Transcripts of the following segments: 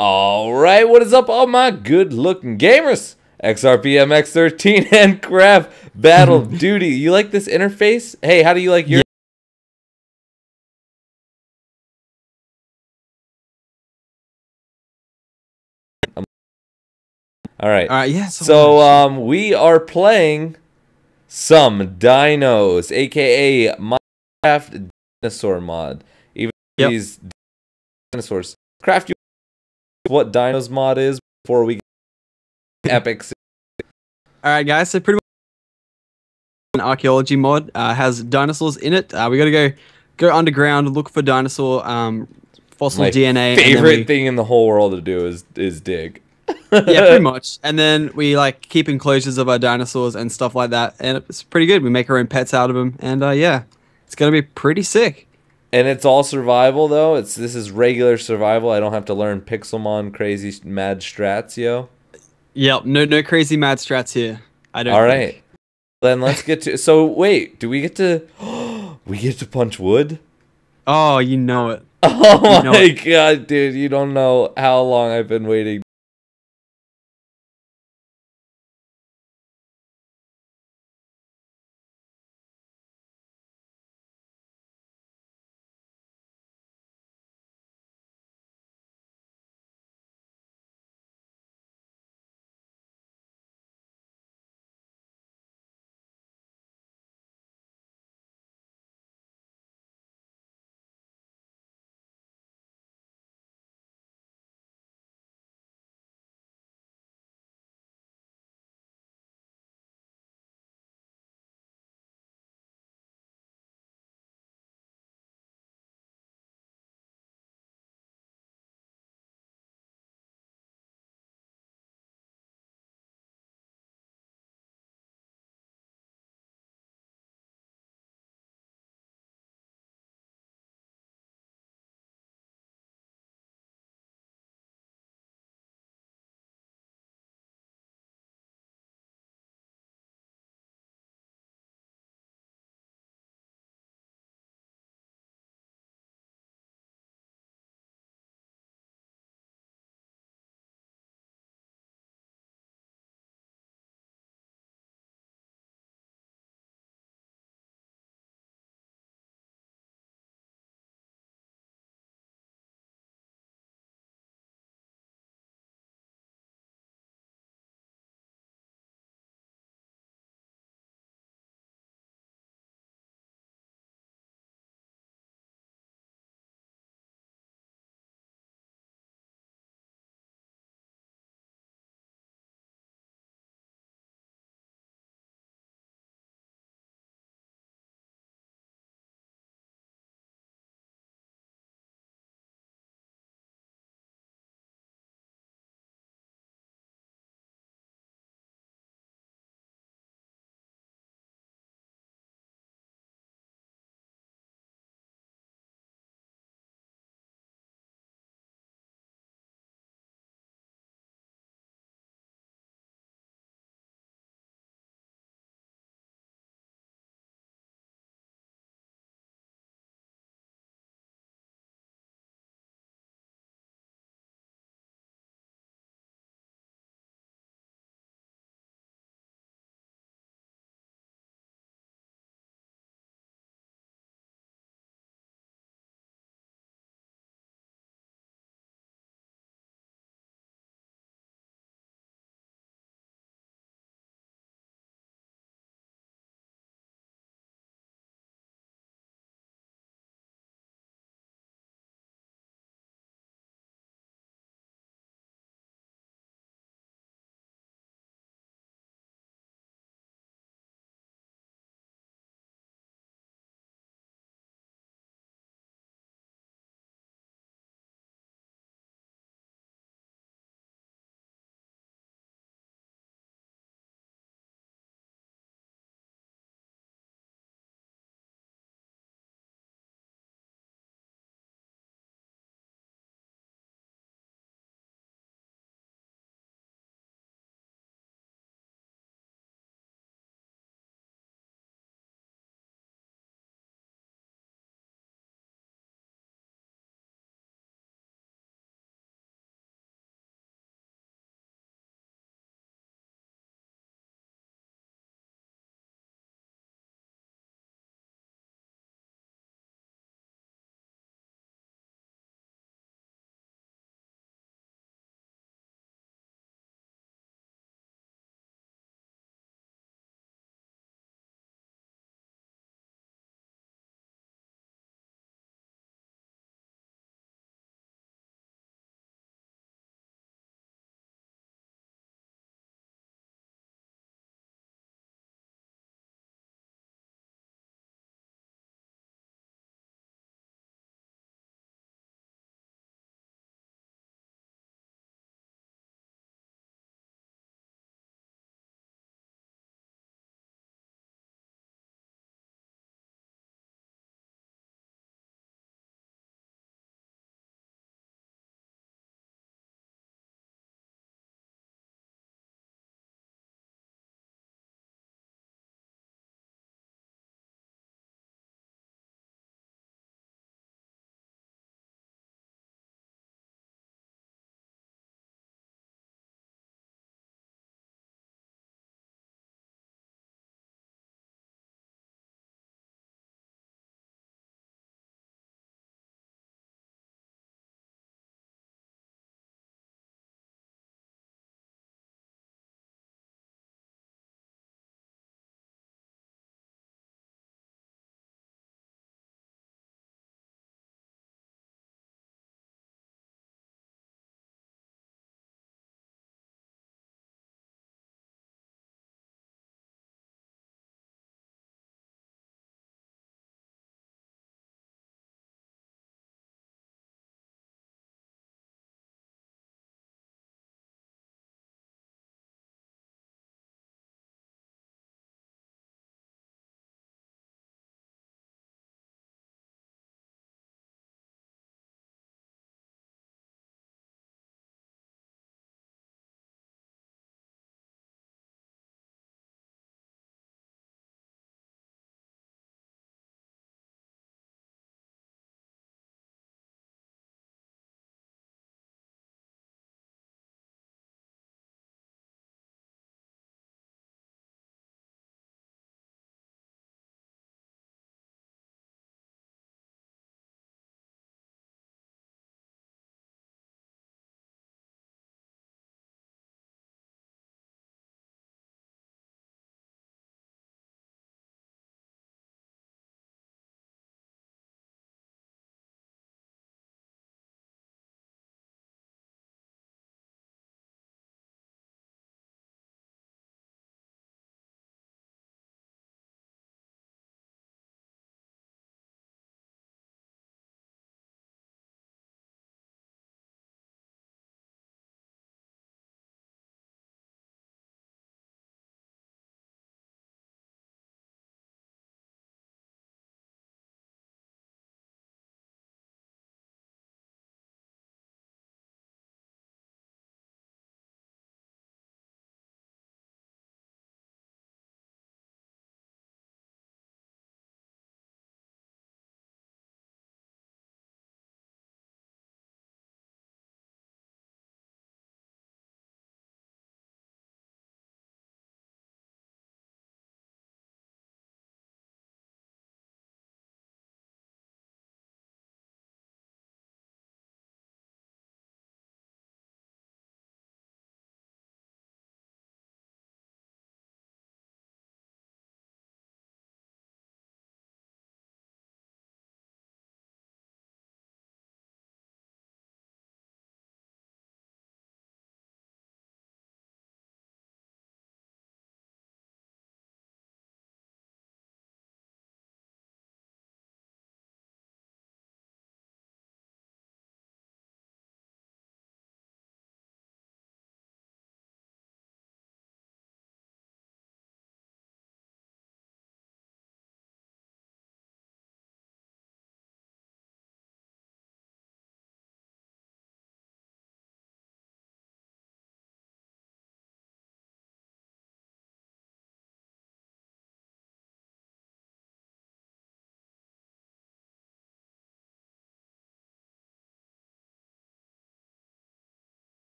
All right, what is up, all my good-looking gamers? XRPMX13 and Craft Battle Duty. You like this interface? Hey, how do you like your? All right. All right, yeah. So um, we are playing some dinos, aka Minecraft dinosaur mod. Even Yep. these dinosaurs. Craft you what dinos mod is before we get epic. all right, guys. So pretty much an archaeology mod uh, has dinosaurs in it. Uh, we got to go go underground, look for dinosaur um, fossil My DNA. favorite we- thing in the whole world to do is is dig. Yeah, pretty much. And then we like keep enclosures of our dinosaurs and stuff like that, and it's pretty good. We make our own pets out of them, and uh, yeah, it's gonna be pretty sick. And it's all survival though. It's this is regular survival. I don't have to learn Pixelmon crazy mad strats, yo. Yep, no no crazy mad strats here. I don't. All think. right. Then let's get to So wait, do we get to we get to punch wood? Oh, you know it. Oh You know my god, dude, you don't know how long I've been waiting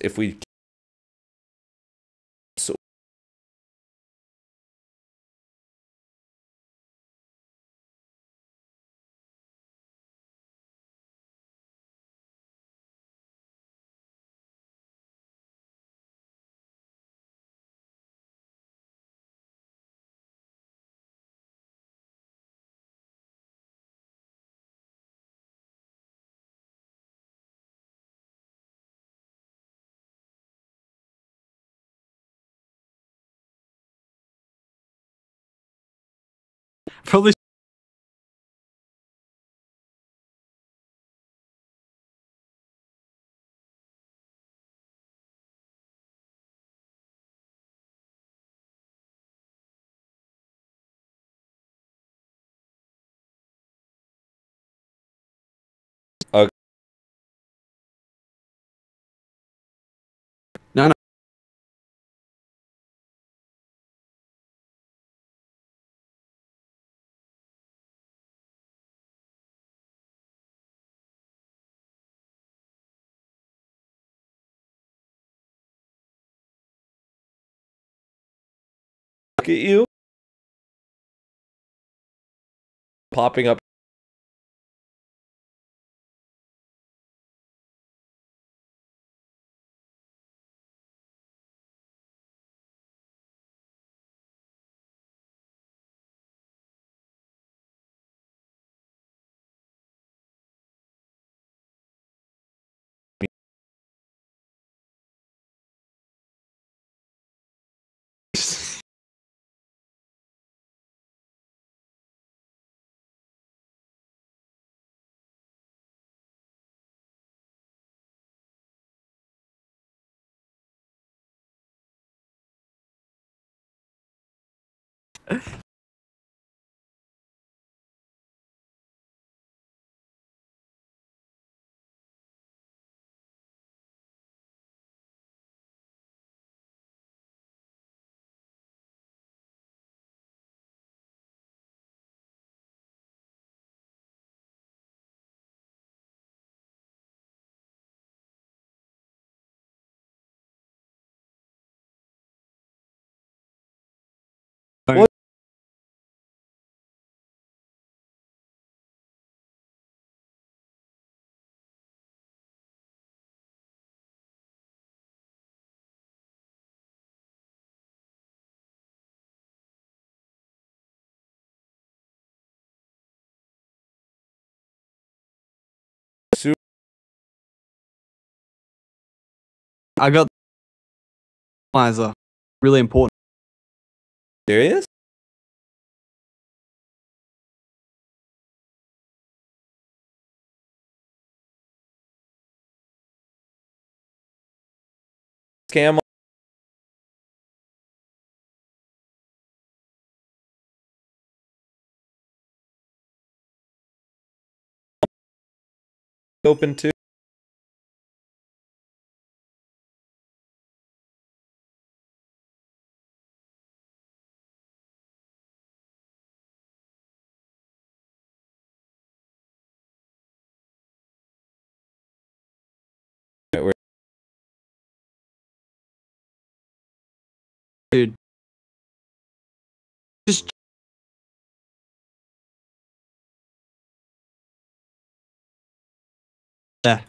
if we Probably. At you. Popping up What? Su- I got. Liza. Really important. serious scam open too Dude. Just. Yeah.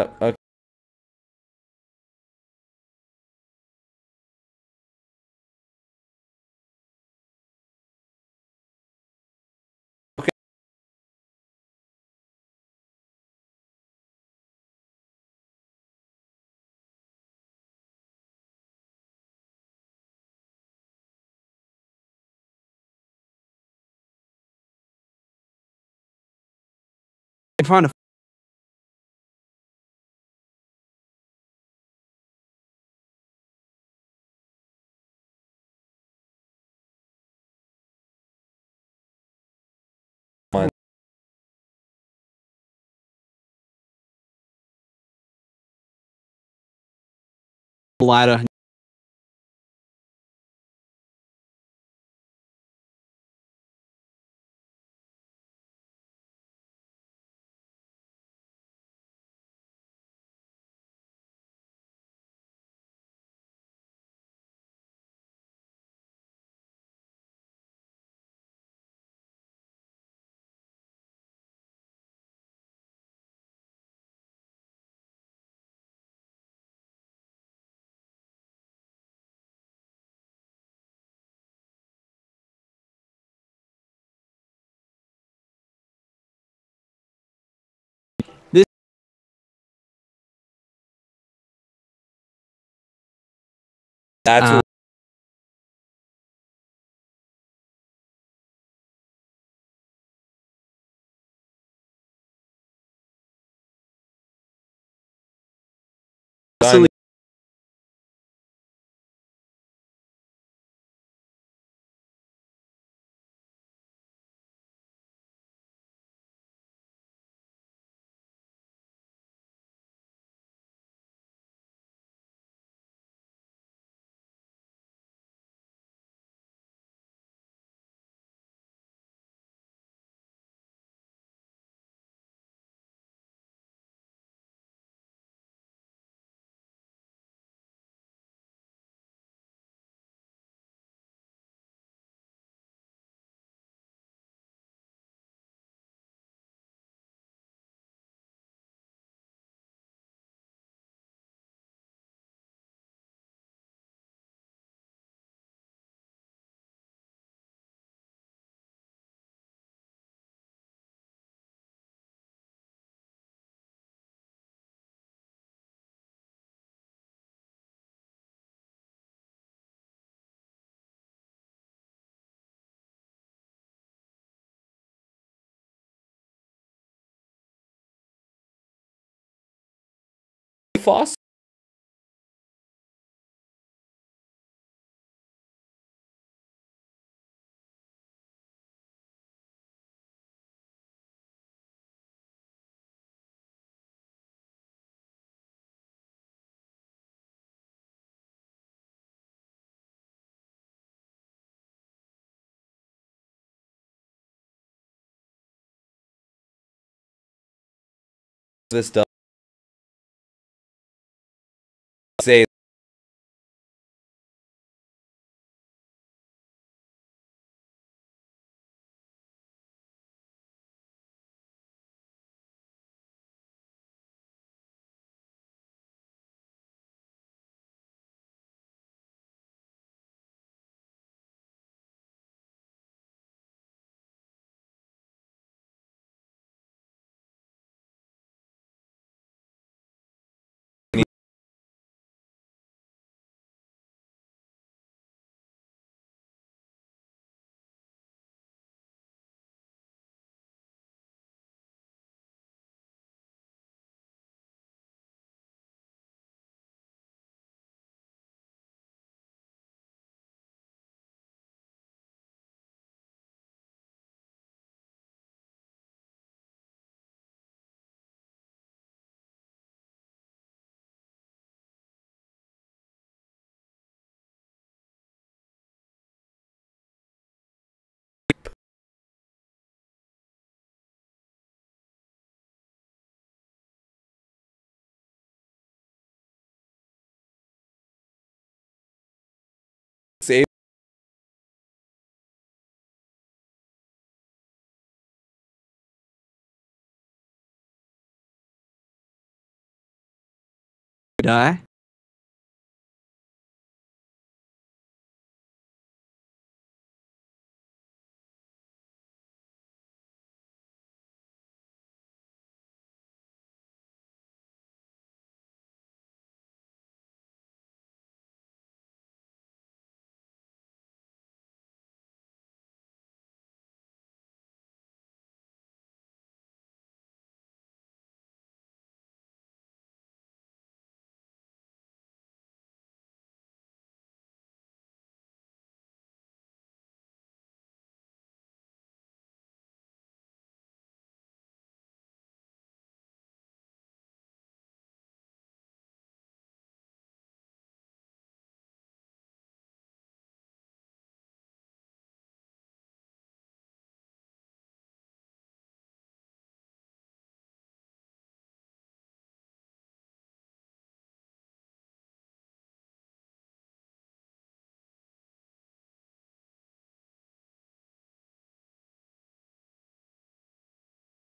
Uh, okay. Find a ladder. That's Uh, what Foss. This does say die.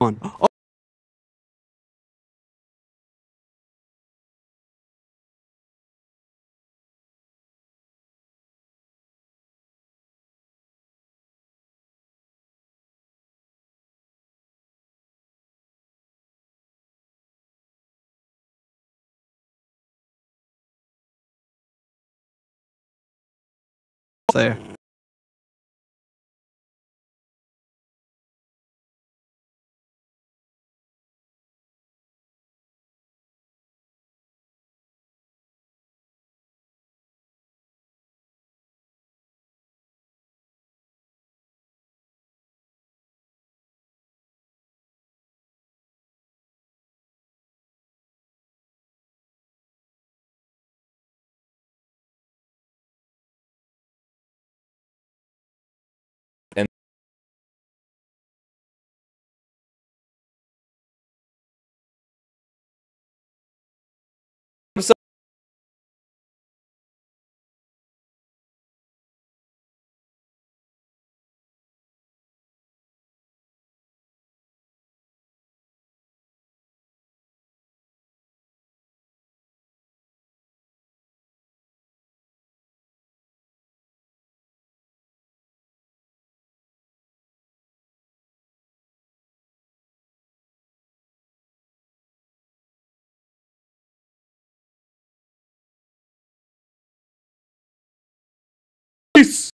On. Oh, there. Peace.